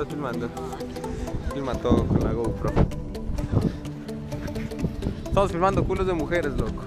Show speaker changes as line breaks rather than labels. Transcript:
Estás filmando. Filma todo con la GoPro. Estamos filmando culos de mujeres, loco.